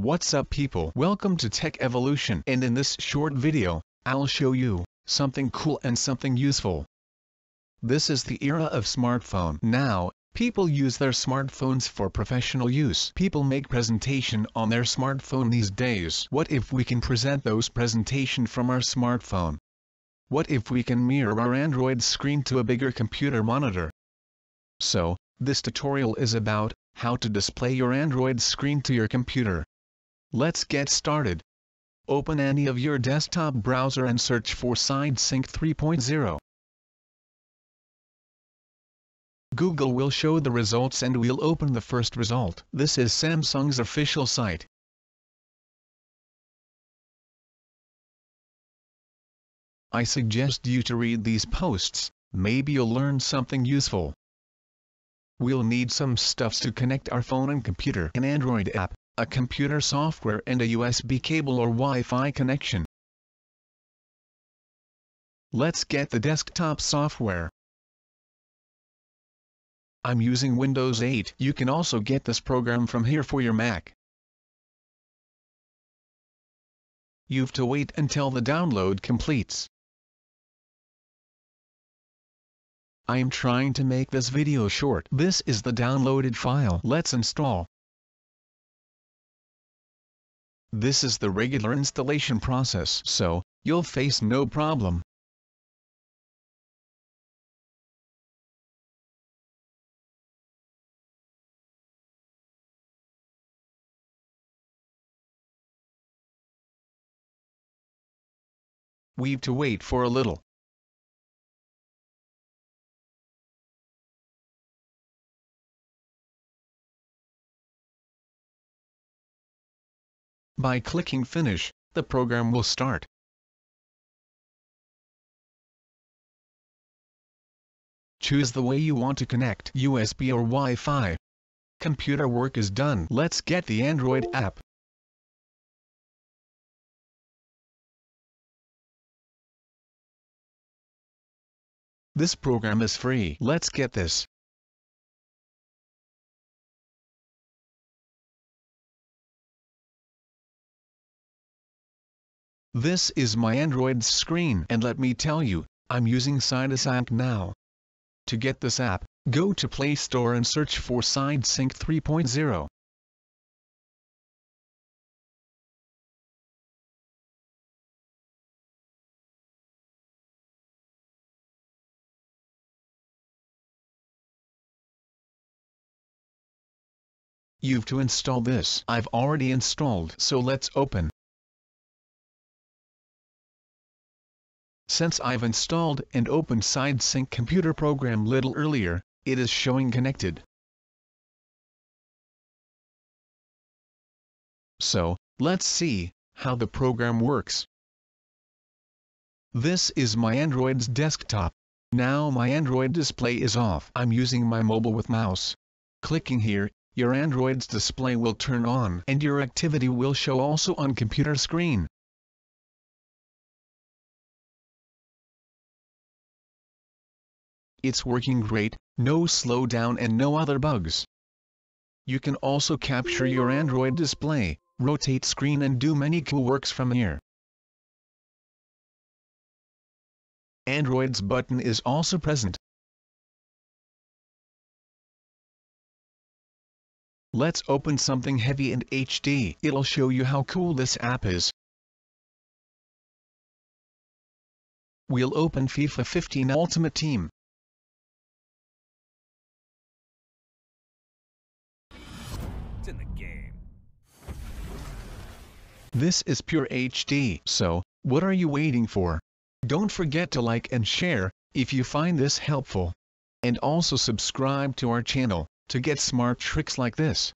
What's up people? Welcome to Tech Evolution and in this short video, I'll show you something cool and something useful. This is the era of smartphone. Now, people use their smartphones for professional use. People make presentation on their smartphone these days. What if we can present those presentation from our smartphone? What if we can mirror our Android screen to a bigger computer monitor? So, this tutorial is about how to display your Android screen to your computer. Let's get started. Open any of your desktop browser and search for SideSync 3.0. Google will show the results and we'll open the first result. This is Samsung's official site. I suggest you to read these posts, maybe you'll learn something useful. We'll need some stuffs to connect our phone and computer. An Android app, a computer software and a USB cable or Wi-Fi connection. Let's get the desktop software. I'm using Windows 8. You can also get this program from here for your Mac. You've to wait until the download completes. I am trying to make this video short. This is the downloaded file. Let's install. This is the regular installation process so, you'll face no problem. We've to wait for a little. By clicking Finish, the program will start. Choose the way you want to connect USB or Wi-Fi. Computer work is done. Let's get the Android app. This program is free. Let's get this. This is my Android screen and let me tell you, I'm using SideSync now. To get this app, go to Play Store and search for SideSync 3.0. You've to install this. I've already installed so let's open. Since I've installed and opened SideSync computer program little earlier, it is showing connected. So, let's see how the program works. This is my Android's desktop. Now my Android display is off. I'm using my mobile with mouse. Clicking here, your Android's display will turn on and your activity will show also on computer screen. It's working great, no slowdown and no other bugs. You can also capture your Android display, rotate screen and do many cool works from here. Android's button is also present. Let's open something heavy and HD. It'll show you how cool this app is. We'll open FIFA 15 Ultimate Team. In the game. This is pure HD, so, what are you waiting for? Don't forget to like and share, if you find this helpful. And also subscribe to our channel, to get smart tricks like this.